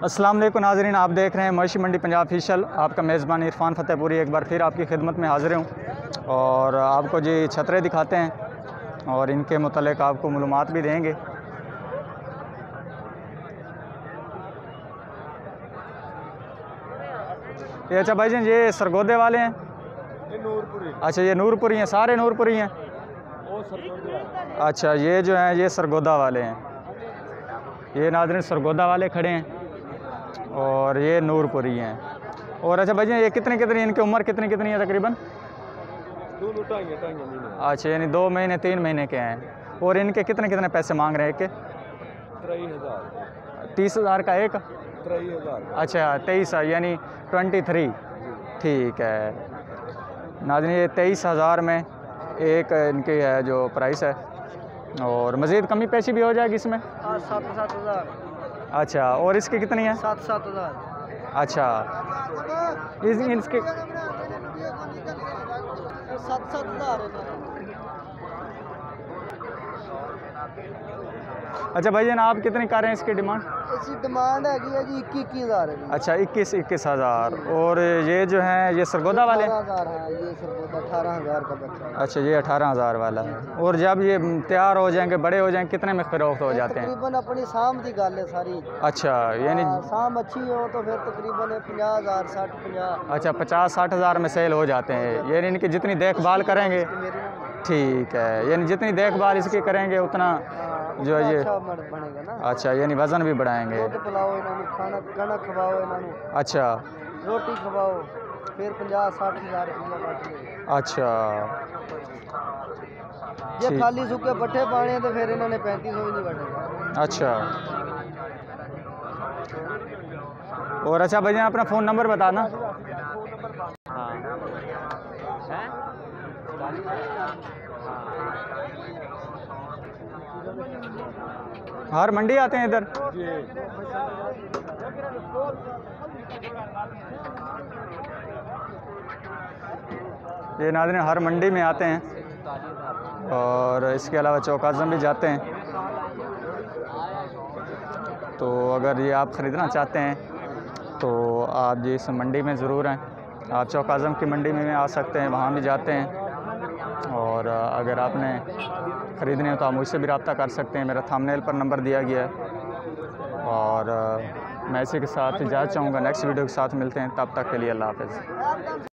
वालेकुम नाजरीन आप देख रहे हैं मवेशी मंडी पंजाब फिशल आपका मेज़बान इरफान फतेहपुरी एक बार फिर आपकी खिदमत में हाज़िर हूँ। और आपको जी छतरे दिखाते हैं और इनके मतलब आपको मालूमात भी देंगे। ये अच्छा भाई जी ये सरगोदे वाले हैं? ये नूरपुरी अच्छा ये नूरपुरी हैं सारे नूरपुरी हैं? अच्छा ये जो हैं ये सरगोदा वाले हैं। ये नाजरीन सरगोदा वाले खड़े हैं। और ये नूरपुरी हैं। और अच्छा भाई ये कितने कितनी इनकी उम्र कितनी कितनी है तकरीबन? अच्छा यानी दो महीने तीन महीने के हैं। और इनके कितने कितने पैसे मांग रहे हैं एक के त्रई हज़ार। तीस हज़ार का एक? अच्छा तेईस यानी ट्वेंटी थ्री। ठीक है। नाजनी ये तेईस हज़ार में एक इनकी है जो प्राइस है। और मज़ीद कमी पेशी भी हो जाएगी इसमें? सात सात हज़ार। अच्छा और इसके कितनी है? सात सात हज़ार। अच्छा। इस इसके सात सात हज़ार अच्छा भाई जान आप कितने कर रहे हैं इसकी डिमांड? इसकी डिमांड हैगी है जी इक्की इक्की हज़ार अच्छा इक्कीस इक्कीस हज़ार। और ये जो है ये सरगोदा वाले? हैं? अठारह हज़ार का अच्छा ये अठारह हज़ार वाला है। और जब ये तैयार हो जाएँगे बड़े हो जाएँगे कितने में फरोख्त हो जाते हैं? तकरीबन अपनी शाम की गल है सारी। अच्छा यानी हाँ, शाम अच्छी हो तो फिर तकरीबन पंजाह हज़ार साठ पंजाह अच्छा पचास साठ हज़ार में सेल हो जाते हैं। यानी इनकी जितनी देखभाल करेंगे ठीक है यानी जितनी देखभाल इसकी करेंगे उतना जो है ये अच्छा, अच्छा यानी वज़न भी बढ़ाएँगे। अच्छा। रोटी खवाओ फिर पचास साठ हज़ार अच्छा। ये खाली सूखे पट्ठे पाने तो फिर इन्होंने पैंतीस सौ भी अच्छा। और अच्छा भैया अपना फ़ोन नंबर बताना। हाँ। हर मंडी आते हैं इधर? ये नाजरीन हर मंडी में आते हैं और इसके अलावा चौक आज़म भी जाते हैं। तो अगर ये आप ख़रीदना चाहते हैं तो आप जी इस मंडी में ज़रूर हैं आप चौक आज़म की मंडी में आ सकते हैं, वहाँ भी जाते हैं। अगर आपने ख़रीदने हो तो आप मुझसे भी रबता कर सकते हैं। मेरा थामनेल पर नंबर दिया गया है। और मैं इसी के साथ जा चाहूँगा। नेक्स्ट वीडियो के साथ मिलते हैं। तब तक के लिए अल्लाह हाफ़िज़।